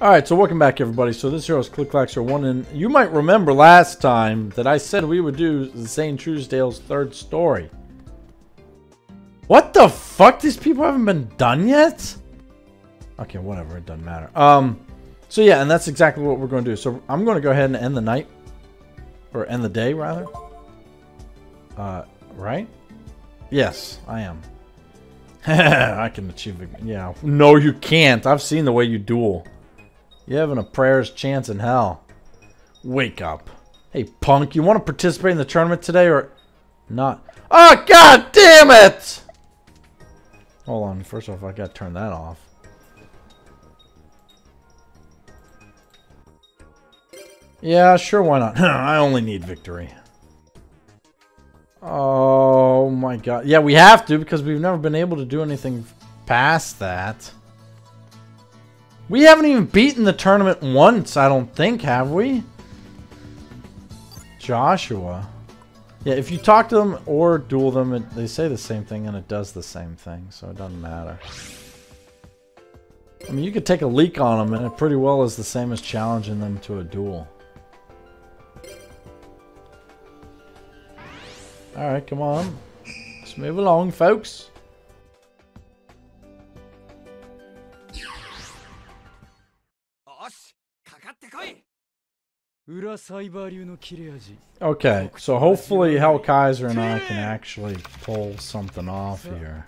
Alright, so welcome back everybody. So this here is Click Clacks 1 and you might remember last time that I said we would do Zane Truesdale's third story. What the fuck? These people haven't been done yet? Okay, whatever, it doesn't matter. Um, so yeah, and that's exactly what we're going to do. So I'm going to go ahead and end the night. Or end the day, rather. Uh, right? Yes, I am. I can achieve it. Yeah. No, you can't. I've seen the way you duel. You haven't a prayer's chance in hell. Wake up. Hey, punk, you want to participate in the tournament today or not? Oh, god damn it! Hold on, first off, I gotta turn that off. Yeah, sure, why not? I only need victory. Oh my god. Yeah, we have to because we've never been able to do anything past that. We haven't even beaten the tournament once, I don't think, have we? Joshua. Yeah, if you talk to them or duel them, it, they say the same thing and it does the same thing, so it doesn't matter. I mean, you could take a leak on them and it pretty well is the same as challenging them to a duel. Alright, come on. Let's move along, folks. Okay, so hopefully Hellkaiser and I can actually pull something off here.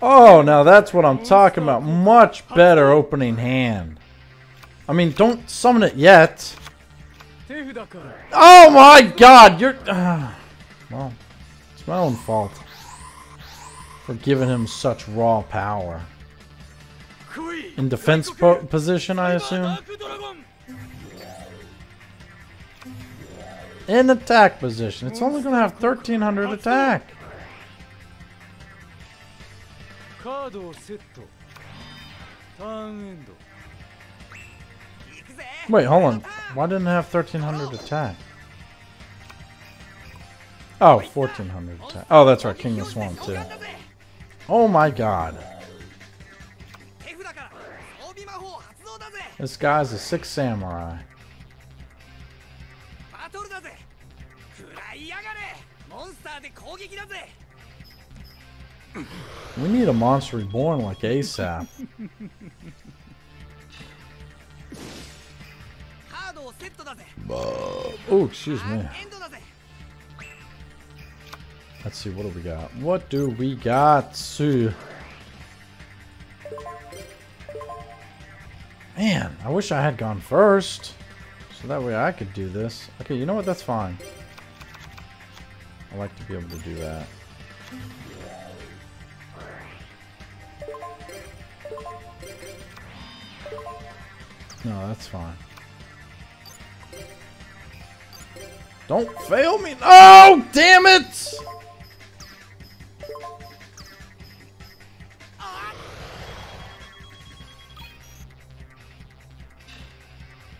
Oh, now that's what I'm talking about. Much better opening hand. I mean, don't summon it yet. Oh my god, you're... Uh, well, it's my own fault. For giving him such raw power. In defense po position, I assume? In attack position. It's only going to have 1300 attack. Wait, hold on. Why didn't it have 1300 attack? Oh, 1400 attack. Oh, that's right. King of Swamp, too. Oh my god. This guy's a six samurai. We need a monster reborn like ASAP. oh, excuse me. Let's see, what do we got? What do we got? Sue. Man, I wish I had gone first. So that way I could do this. Okay, you know what? That's fine. I like to be able to do that. No, that's fine. Don't fail me. Oh, damn it!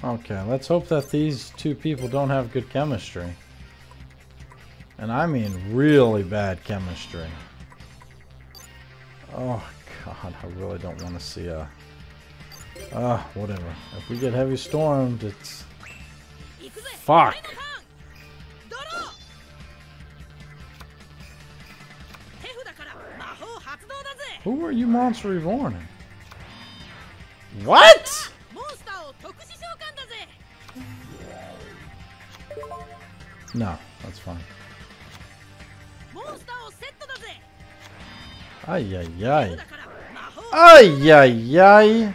Okay, let's hope that these two people don't have good chemistry. And I mean really bad chemistry. Oh god, I really don't want to see a... Ah, uh, whatever. If we get heavy stormed, it's... Fuck! Who are you Monster Reborn? What? No, that's fine. Ay, ay, ay. Ay, ay, ay.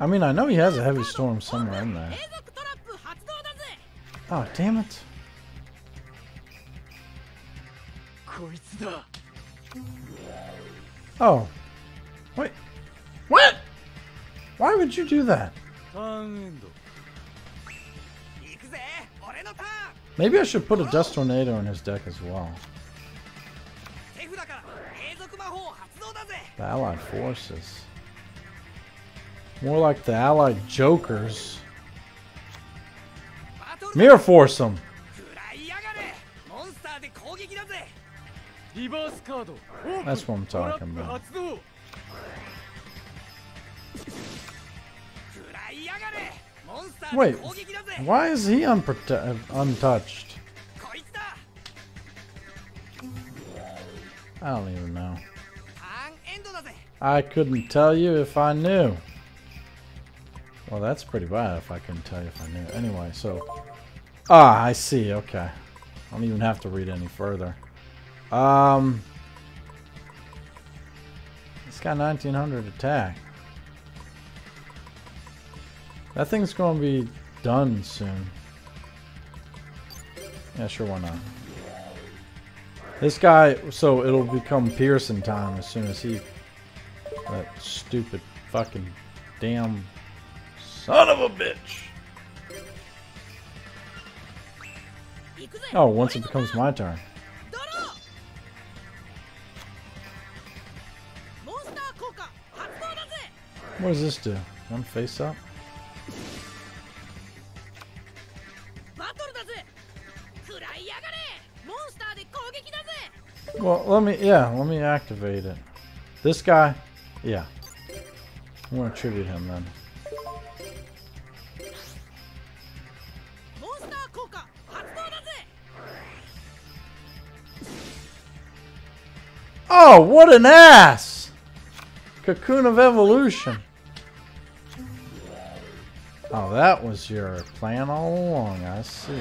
I mean, I know he has a heavy storm somewhere in there. Oh, damn it. Oh. Wait. What? Why would you do that? Maybe I should put a Dust Tornado in his deck as well. The Allied Forces. More like the Allied Jokers. Mirror Force them! That's what I'm talking about. Wait, why is he uh, untouched? I don't even know. I couldn't tell you if I knew. Well, that's pretty bad if I couldn't tell you if I knew. Anyway, so... Ah, I see, okay. I don't even have to read any further. Um, it's got 1900 attack. That thing's gonna be done soon. Yeah, sure, why not? This guy, so it'll become Pearson time as soon as he... That stupid fucking damn son of a bitch! Oh, once it becomes my turn. What does this do? One face up? Well, let me, yeah, let me activate it. This guy, yeah. I'm gonna tribute him then. Oh, what an ass! Cocoon of Evolution. Oh, that was your plan all along, I see.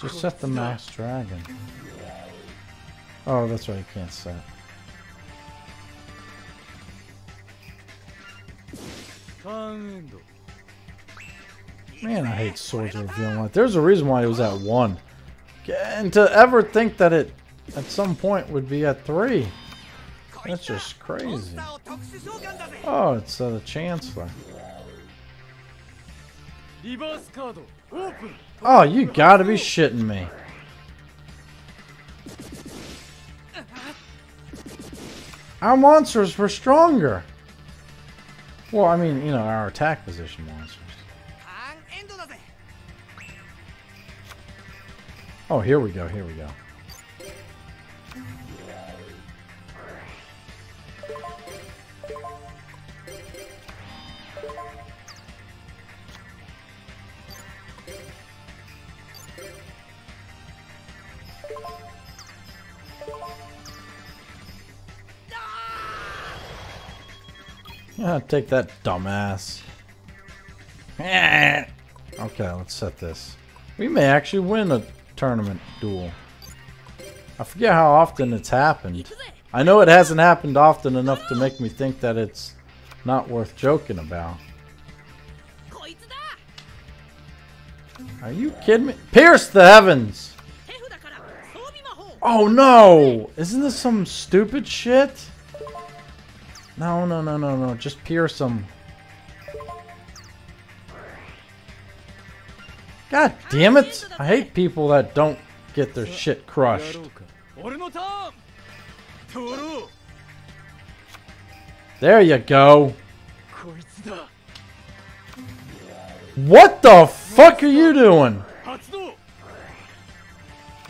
Just set the Masked Dragon. Oh, that's right, you can't set. Man, I hate swords revealing light. There's a reason why it was at one. And to ever think that it at some point would be at three. That's just crazy. Oh, it's uh, the chancellor. Oh, you gotta be shitting me. Our monsters were stronger. Well, I mean, you know, our attack position monsters. Oh, here we go, here we go. Yeah, take that, dumbass. Eh. okay, let's set this. We may actually win a tournament duel. I forget how often it's happened. I know it hasn't happened often enough to make me think that it's not worth joking about. Are you kidding me? Pierce the heavens! Oh no! Isn't this some stupid shit? No, no, no, no, no. Just pierce them. God damn it! I hate people that don't get their shit crushed. There you go. What the fuck are you doing?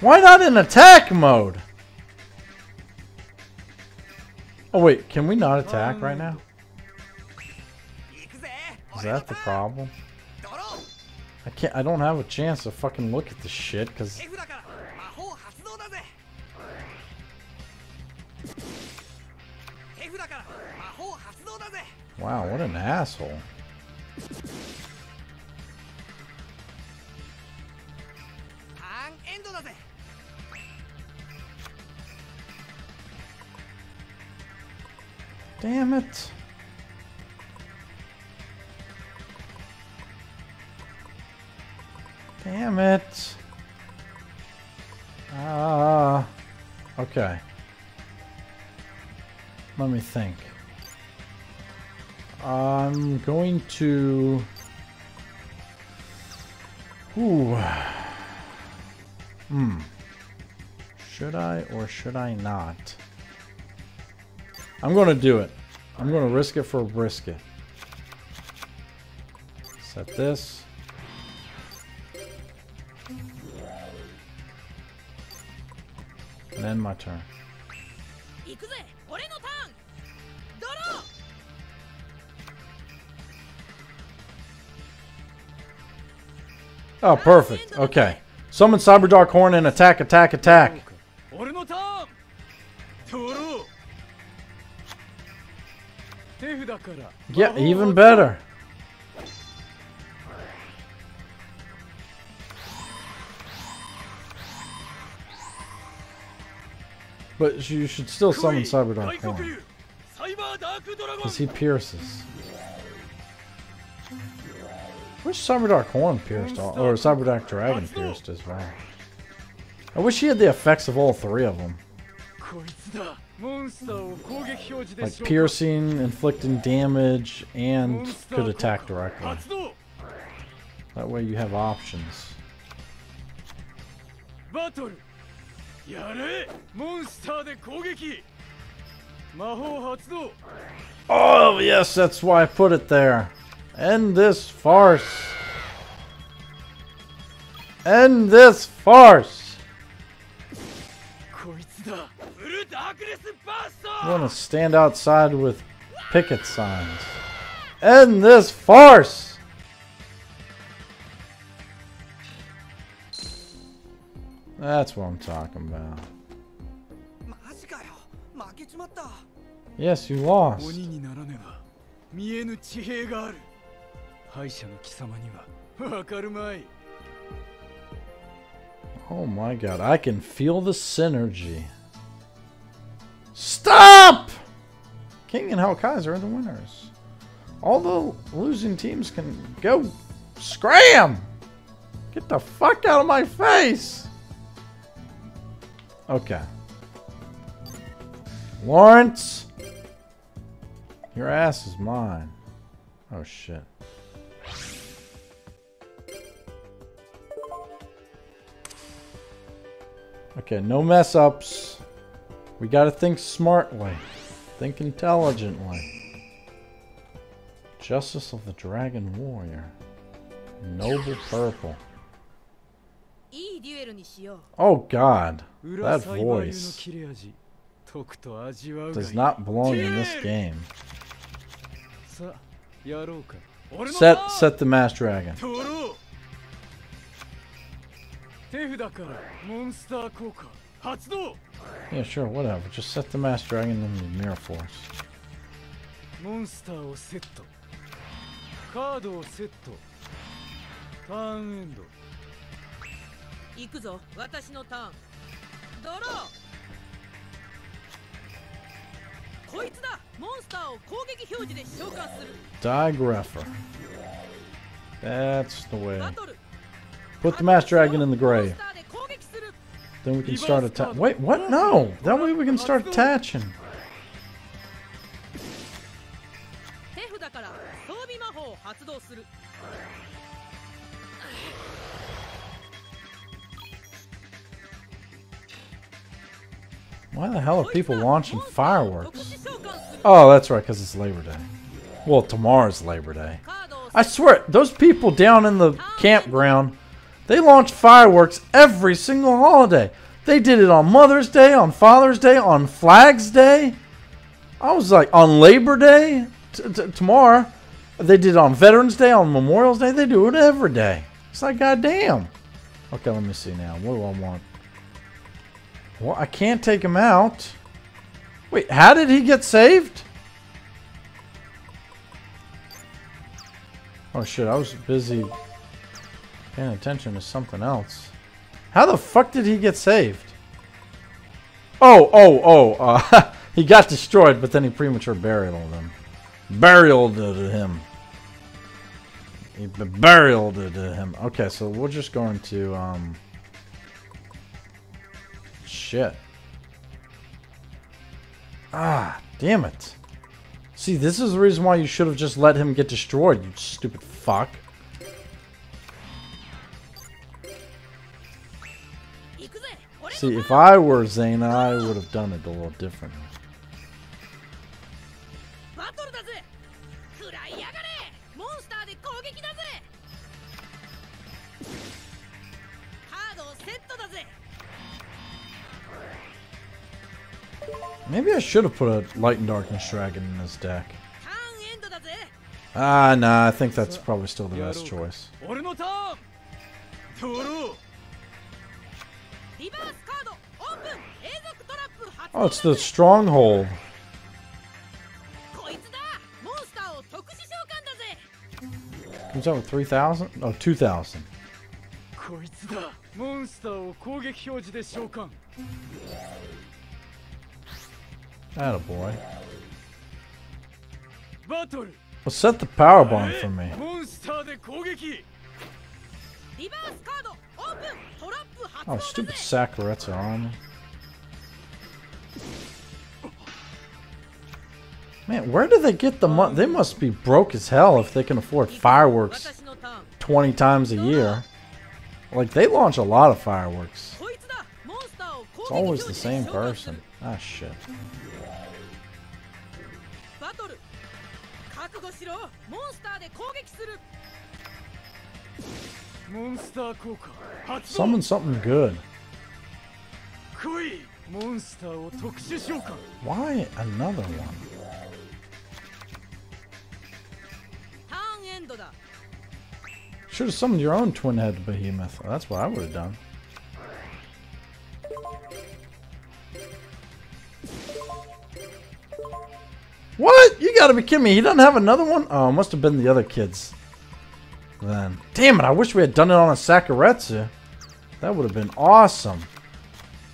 Why not in attack mode? Oh wait, can we not attack right now? Is that the problem? I can't- I don't have a chance to fucking look at this shit, cause... Wow, what an asshole. Damn it. Damn it. Ah. okay. let me think. I'm going to. Ooh. Hmm. Should I or should I not? I'm going to do it. I'm going to risk it for a brisket. Set this. And then my turn. Oh, perfect. Okay. Summon Cyber Dark Horn and attack, attack, attack. Yeah, even better. But you should still summon Cyberdark Horn. Because he pierces. Wish Cyber Dark Horn pierced all, or Cyber Dark Dragon pierced as well. I wish he had the effects of all three of them. Like 召喚 piercing, inflicting damage, モ and ンスタ could ー attack 効果 directly. 発動 That way you have options. バトルやれモンスターで攻撃魔法発動 Oh, yes, that's why I put it there. End this farce. End this farce. フルダークネスバースト I want to stand outside with picket signs. End this farce. That's what I'm talking about. マジかよ負けちまった Yes, you lost. 鬼にならねば見えぬ地平がある敗者の貴様にはわかるまい Oh my god, I can feel the synergy. Stop! King and Hellkaiser are the winners. All the losing teams can go scram! Get the fuck out of my face! Okay. Lawrence! Your ass is mine. Oh shit. Okay, no mess ups. We gotta think smartly. Think intelligently. Justice of the Dragon Warrior. Noble Purple. Oh god. That voice does not belong in this game. Set set the Masked Dragon. Yeah, sure, whatever. Just set the Masked Dragon in the mirror force. Monster set. Card set. Turn end. That's the way. Put the Masked Dragon in the grave. Then we can start attaching. Wait, what? No! That way we can start attaching. Why the hell are people launching fireworks? Oh, that's right, because it's Labor Day. Well, tomorrow's Labor Day. I swear, those people down in the campground they launch fireworks every single holiday. They did it on Mother's Day, on Father's Day, on Flag's Day. I was like, on Labor Day tomorrow. They did it on Veterans Day, on Memorial Day. They do it every day. It's like, goddamn. Okay, let me see now. What do I want? Well, I can't take him out. Wait, how did he get saved? Oh shit, I was busy paying attention to something else. How the fuck did he get saved? Oh, oh, oh, uh, he got destroyed, but then he premature burial him. Burial him. He b- burial him. Okay, so we're just going to, um... Shit. Ah, damn it. See, this is the reason why you should have just let him get destroyed, you stupid fuck. See, if I were Zayna, I would have done it a little differently. Maybe I should have put a Light and Darkness Dragon in his deck. Ah, nah, I think that's probably still the best choice. Oh, it's the stronghold. Comes out with 3,000? Oh, 2,000. That a boy. Well, set the power bomb for me. Oh, stupid Sakuretsu armor. Man, where do they get the money? They must be broke as hell if they can afford fireworks 20 times a year. Like, they launch a lot of fireworks. It's always the same person. Ah, shit. Summon something good. Why another one? Should have summoned your own twin head behemoth. That's what I would have done. What? You gotta be kidding me. He doesn't have another one? Oh, must have been the other kids. Then. Damn it, I wish we had done it on a Sakuretsu. That would have been awesome.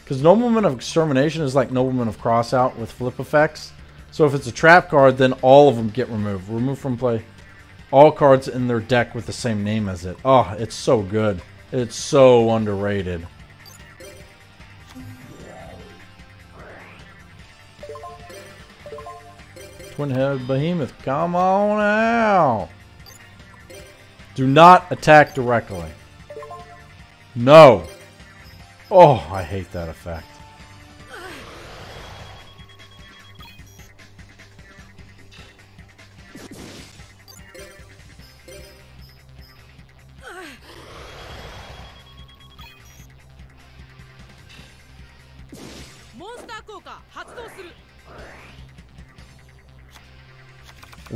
Because Nobleman of Extermination is like Nobleman of Crossout with flip effects. So if it's a trap card, then all of them get removed. Removed from play all cards in their deck with the same name as it. Oh, it's so good. It's so underrated. Twin Head Behemoth, come on out. Do not attack directly. No. Oh, I hate that effect.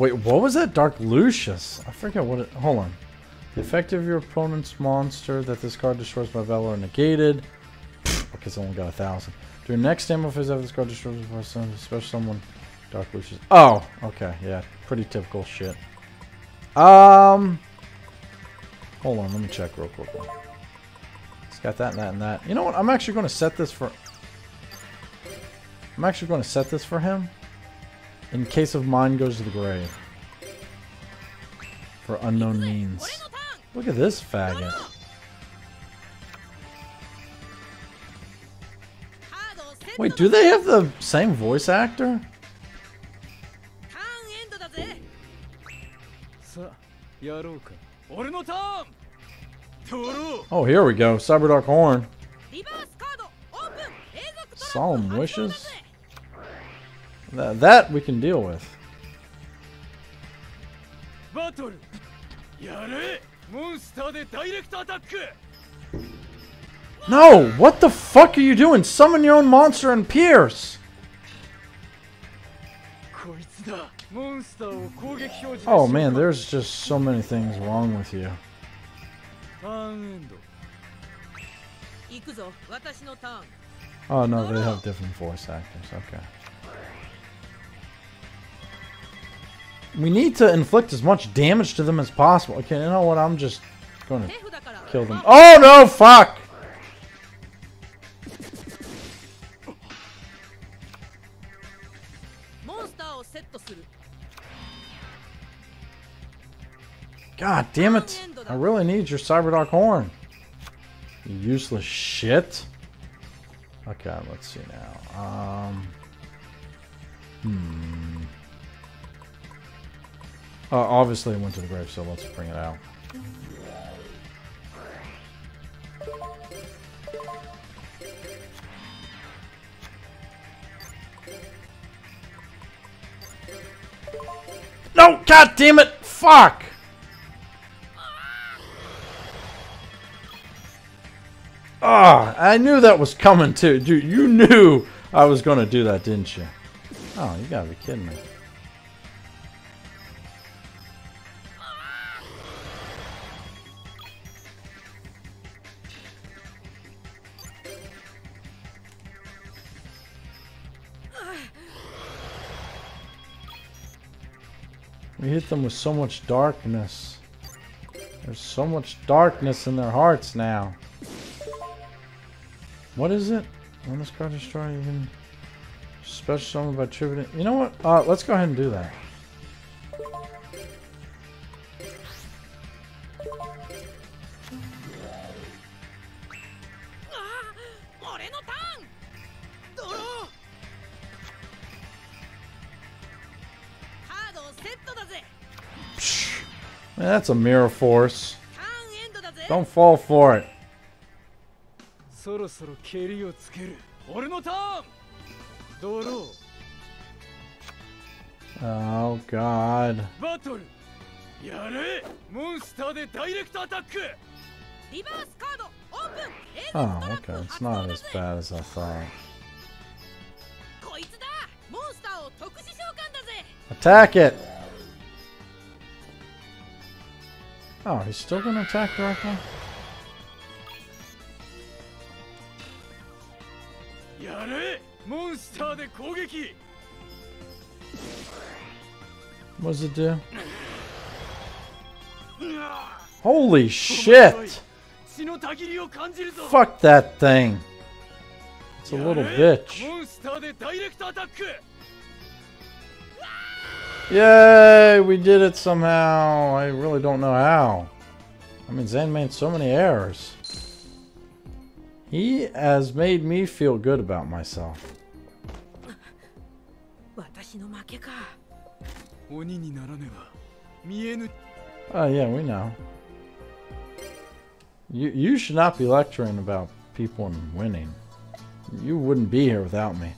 Wait, what was that? Dark Lucius? I forget what it. Hold on. The effect of your opponent's monster that this card destroys by Valor negated. Okay, it's only got a thousand. During next demo phase after this card destroys by some special someone. Dark Lucius. Oh, okay, yeah, pretty typical shit. Um, hold on, let me check real quick. It's got that and that and that. You know what? I'm actually going to set this for. I'm actually going to set this for him. In case of mine goes to the grave. For unknown means. Look at this faggot. Wait, do they have the same voice actor? Oh, here we go. Cyber Dark Horn. Solemn wishes. Th that we can deal with. Battle! No! What the fuck are you doing? Summon your own monster and pierce! Oh man, there's just so many things wrong with you. Oh no, they have different voice actors, okay. We need to inflict as much damage to them as possible. Okay, you know what? I'm just going to kill them. Oh, no! Fuck! God damn it! I really need your Cyber Dark Horn. You useless shit. Okay, let's see now. Um... Hmm... Uh, obviously, it went to the grave, so let's bring it out. No! God damn it! Fuck! Ah, I knew that was coming too. Dude, you knew I was gonna do that, didn't you? Oh, you gotta be kidding me. We hit them with so much darkness. There's so much darkness in their hearts now. What is it? When this card destroy, you can special summon by tributing. You know what? Uh, let's go ahead and do that. Eh, that's a mirror force. Don't fall for it. Oh god. Oh, okay. It's not as bad as I thought. Attack it! Oh, he's still going to attack directly? What does it do? Holy shit! Fuck that thing! It's a little bitch. Yay! We did it somehow! I really don't know how. I mean, Zane made so many errors. He has made me feel good about myself. Oh yeah, we know. You you should not be lecturing about people and winning. You wouldn't be here without me.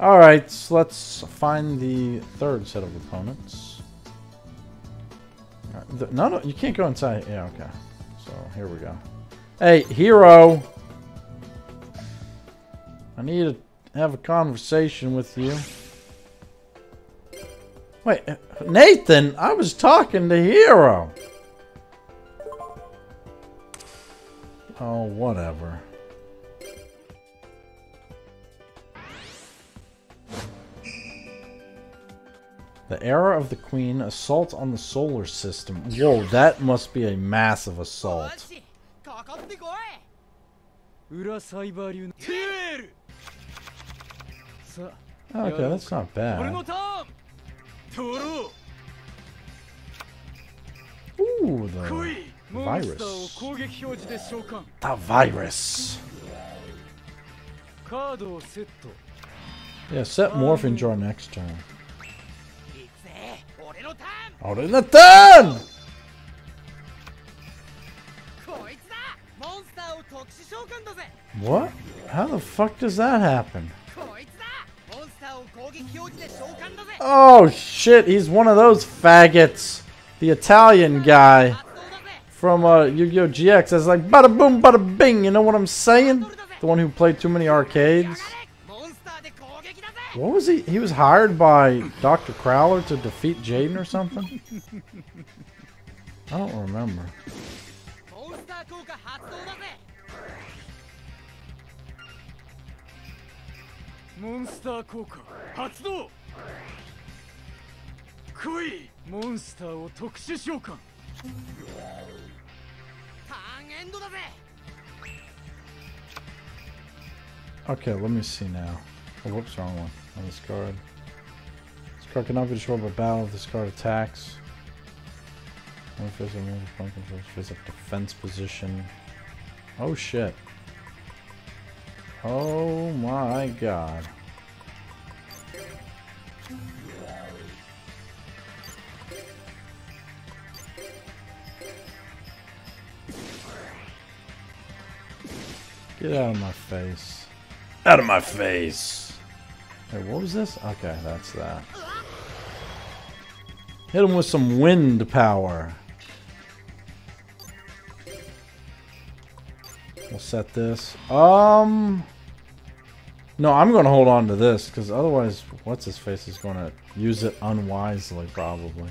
All right, so let's find the third set of opponents. The- No, no, you can't go inside. Yeah, okay. So here we go. Hey, hero. I need to have a conversation with you. Wait, uh, Nathan, I was talking to Hero. Oh, whatever. The Era of the Queen, Assault on the Solar System. Whoa, that must be a massive assault. Okay, that's not bad. Ooh, the virus. The virus. Yeah, set Morphing Jar next turn. Ahora es Natán. What? How the fuck does that happen? Oh shit, he's one of those faggots. The Italian guy from uh, Yu-Gi-Oh! GX. That's like bada boom, bada bing, you know what I'm saying? The one who played too many arcades. What was he? He was hired by Dr. Crowler to defeat Jaden or something? I don't remember. Monster Koka, Hatsudo! Kui! Monster or Tokushu Okay, let me see now. Whoops, wrong one. On this card. This card cannot be destroyed by battle this card attacks. When face a move, opponent controls face up defense position. Oh shit. Oh my god. Get out of my face. Out of my face! Hey, what was this? Okay, that's that. Hit him with some wind power. We'll set this. Um... No, I'm going to hold on to this, because otherwise, what's his face is going to use it unwisely, probably.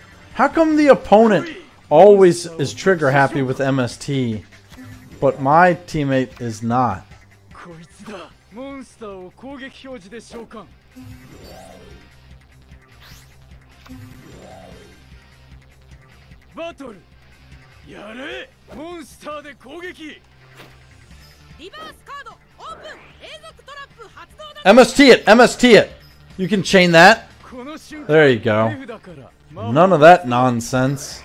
How come the opponent always is trigger happy with MST, but my teammate is not? こいつだモンスターを攻撃表示で召喚バトルやれモンスターで攻撃リバースカードオープン永続トラップ発動だぜ MST it, MST it. You can chain that. この瞬間 There you go. None of that nonsense.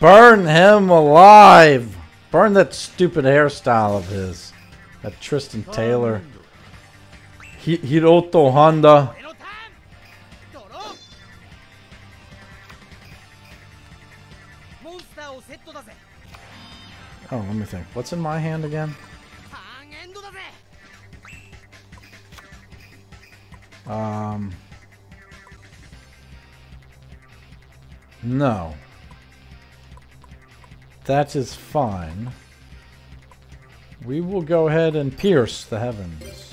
Burn him alive! Burn that stupid hairstyle of his. That Tristan Taylor. Hiroto Honda. Oh, let me think. What's in my hand again? Um. No. That is fine. We will go ahead and pierce the heavens.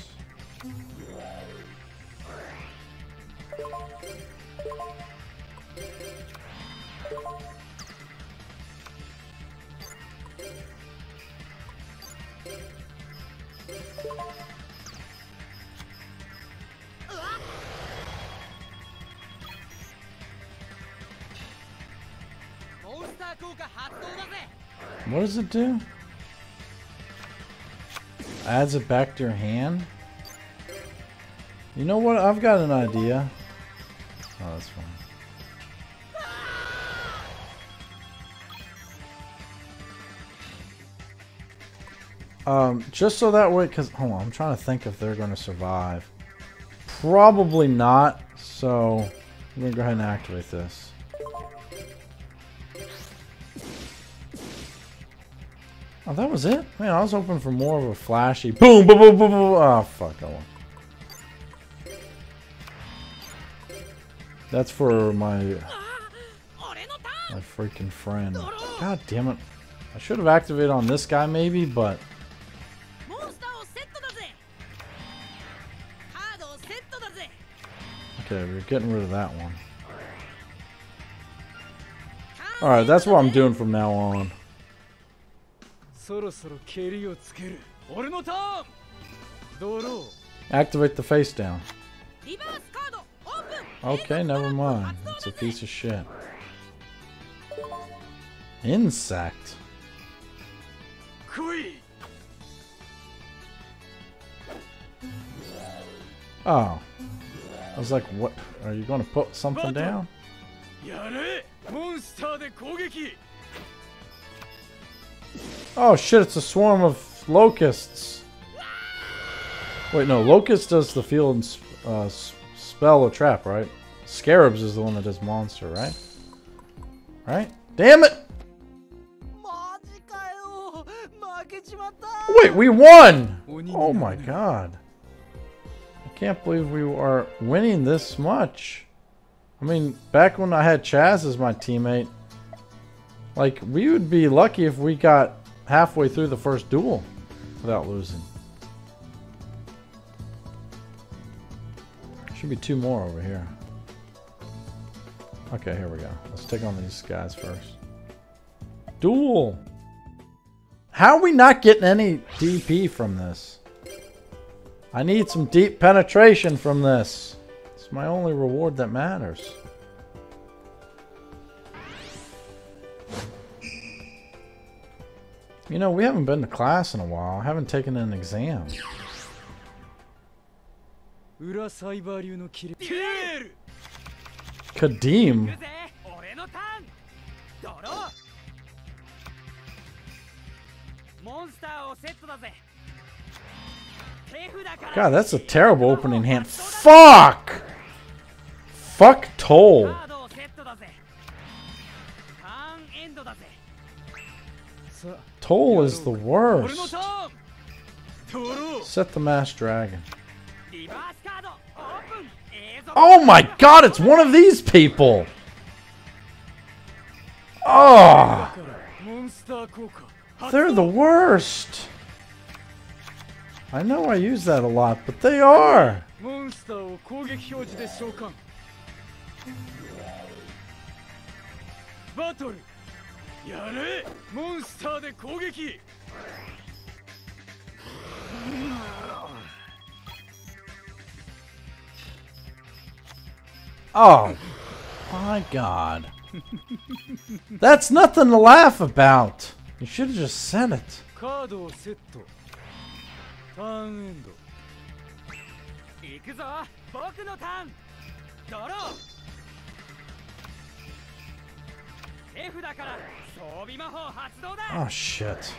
Do? Adds it back to your hand? You know what? I've got an idea. Oh, that's fine. Um, just so that way, because, hold on, I'm trying to think if they're going to survive. Probably not, so I'm going to go ahead and activate this. Oh, that was it? Man, I was hoping for more of a flashy boom, boom, boom, boom, boom. Oh, fuck, I. That's for my, my freaking friend. God damn it. I should have activated on this guy maybe, but... Okay, we're getting rid of that one. Alright, that's what I'm doing from now on. そろそろ蹴りをつける俺のターンドロー Activate the face down. リバースカードオープン Okay, never mind. It's a piece of shit. Insect. 来い Oh. I was like, what? Are you going to put something down? やれモンスターで攻撃 Oh shit, it's a swarm of locusts. Wait, no, locust does the field and uh, spell a trap, right? Scarabs is the one that does monster, right? Right? Damn it! Wait, we won! Oh my god. I can't believe we are winning this much. I mean, back when I had Chazz as my teammate, like, we would be lucky if we got halfway through the first duel without losing. Should be two more over here. Okay, here we go. Let's take on these guys first. Duel! How are we not getting any DP from this? I need some deep penetration from this. It's my only reward that matters. You know, we haven't been to class in a while. I haven't taken an exam. Kadeem! God, that's a terrible opening hand. Fuck! Fuck toll. Toll is the worst. Set the Masked Dragon. Oh my god, it's one of these people! Oh! They're the worst! I know I use that a lot, but they are! やれモンスターで攻撃 Oh, my god. That's nothing to laugh about! You should have just said it. カードをセットターンエンド行くぞ僕のターンドロー Oh shit.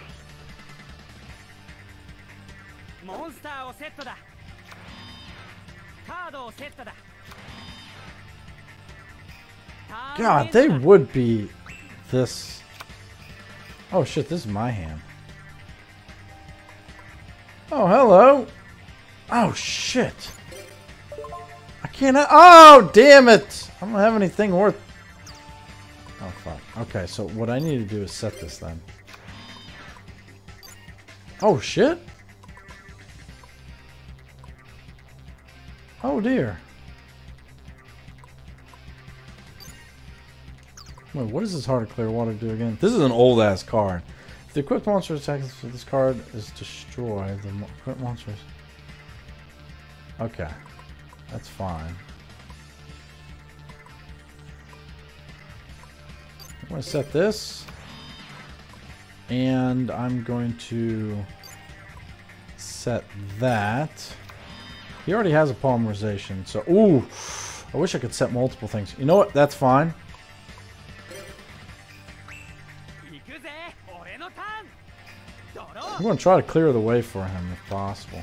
God, they would be this. Oh shit, this is my hand. Oh, hello. Oh shit. I cannot. Oh, damn it. I don't have anything worth Okay, so what I need to do is set this then. Oh shit. Oh dear. Wait, what does this Heart of Clear Water to do again? This is an old ass card. If the equipped monster attacks with this card is destroyed, the equipped monsters. Okay, that's fine. I'm going to set this. And I'm going to set that. He already has a polymerization, so... Ooh! I wish I could set multiple things. You know what? That's fine. I'm going to try to clear the way for him if possible.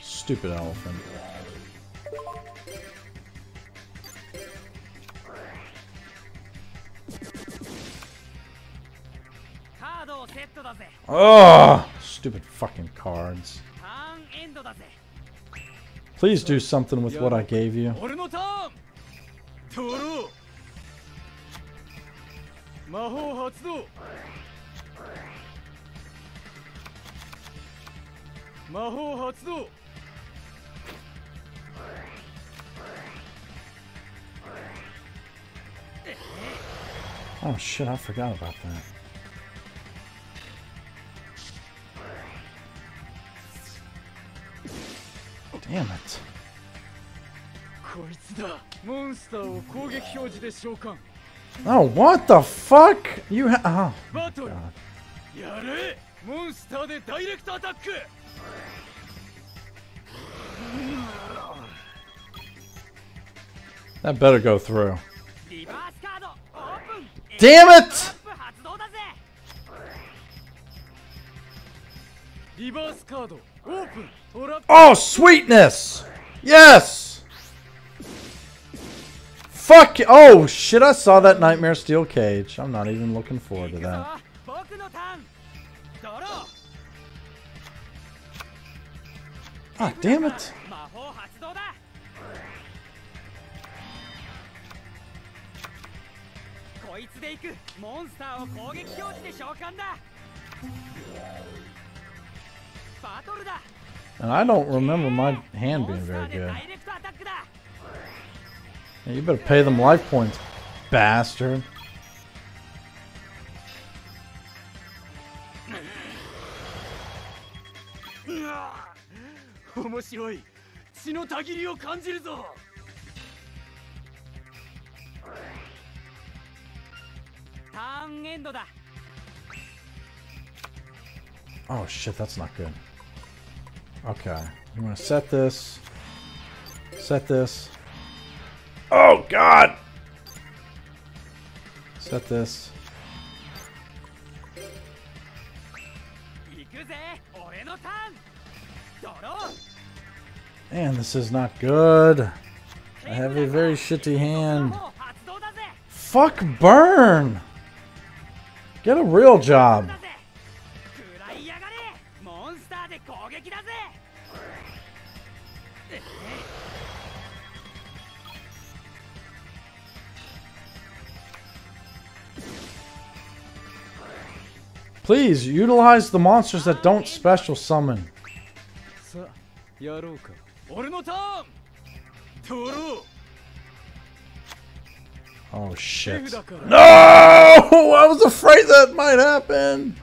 Stupid elephant. Oh, stupid fucking cards. Please do something with what I gave you. Oh shit, I forgot about that. Damn it. what the fuck? You ha- oh. better go through. Damn it! Reverse card open. Oh, sweetness! Yes! Fuck! Oh, shit, I saw that Nightmare Steel Cage. I'm not even looking forward to that. Ah, damn it! And I don't remember my hand being very good. Yeah, you better pay them life points, bastard. Oh shit, that's not good. Okay. I'm going to set this. Set this. Oh, God! Set this. Man, this is not good. I have a very shitty hand. Fuck burn! Get a real job. Please, utilize the monsters that don't special summon. Oh shit. No! I was afraid that might happen!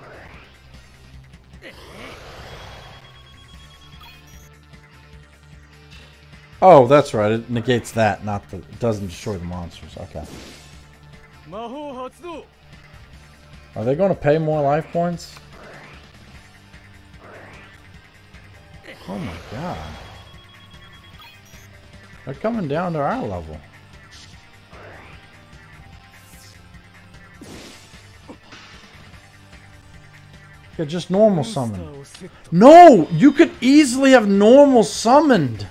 Oh, that's right. It negates that, not the. It doesn't destroy the monsters. Okay. Are they going to pay more life points? Oh my god. They're coming down to our level. Yeah, just normal summon. No! You could easily have normal summoned!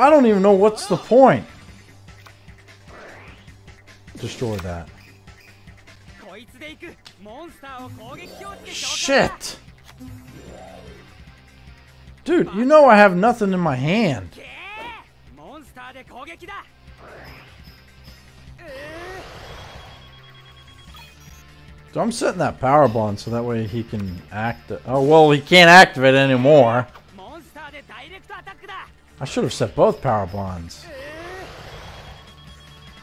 I don't even know what's the point. Destroy that. Shit! Dude, you know I have nothing in my hand. So I'm setting that power bond so that way he can act. Oh well, he can't activate anymore. I should have set both power bonds.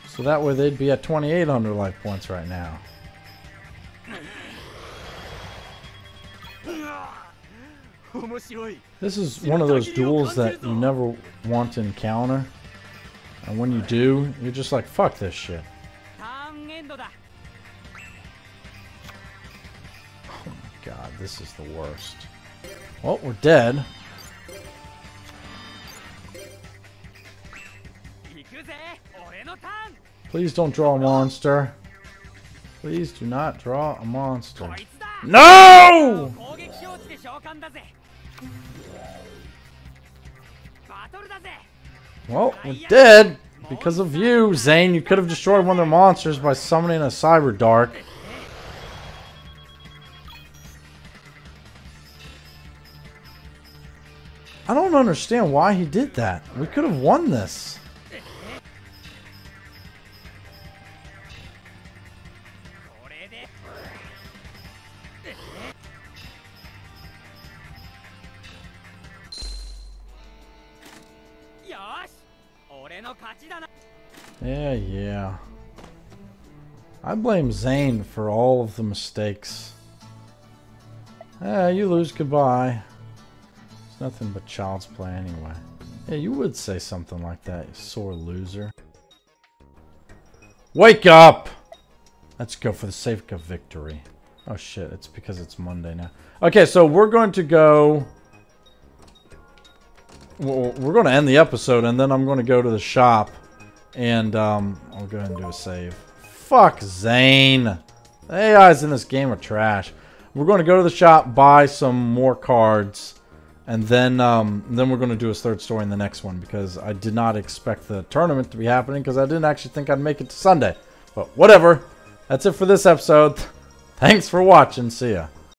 So that way they'd be at 28 under life points right now. This is one of those duels that you never want to encounter. And when you do, you're just like, fuck this shit. Oh my god, this is the worst. Well, we're dead. Please don't draw a monster. Please do not draw a monster. No! Well, we did Because of you, Zane. You could have destroyed one of their monsters by summoning a Cyber Dark. I don't understand why he did that. We could have won this. Blame Zane for all of the mistakes. Eh, you lose, goodbye. It's nothing but child's play anyway. Yeah, you would say something like that, you sore loser. Wake up! Let's go for the sake of victory. Oh shit, it's because it's Monday now. Okay, so we're going to go... We're going to end the episode, and then I'm going to go to the shop. And um, I'll go ahead and do a save. Fuck Zane. The AIs in this game are trash. We're going to go to the shop, buy some more cards, and then um, then we're going to do a third story in the next one because I did not expect the tournament to be happening because I didn't actually think I'd make it to Sunday. But whatever. That's it for this episode. Thanks for watching. See ya.